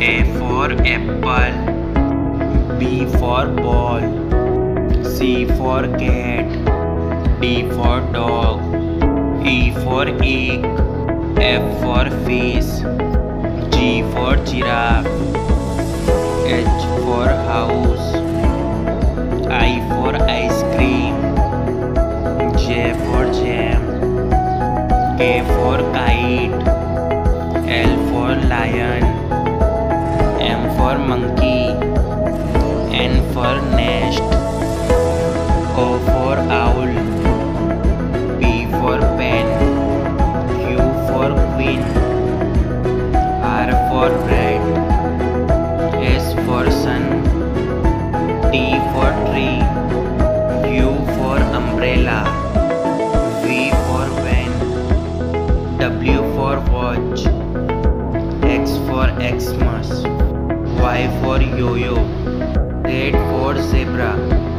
for apple. B for ball. C for cat. D for dog. E for egg. F for face. G for giraffe. H for house. I for ice cream. J for jam. K for kite. L for lion for nest O for owl P for pen Q for queen R for rat S for sun T for tree U for umbrella V for van W for watch X for Xmas Y for yo-yo Bora zebra.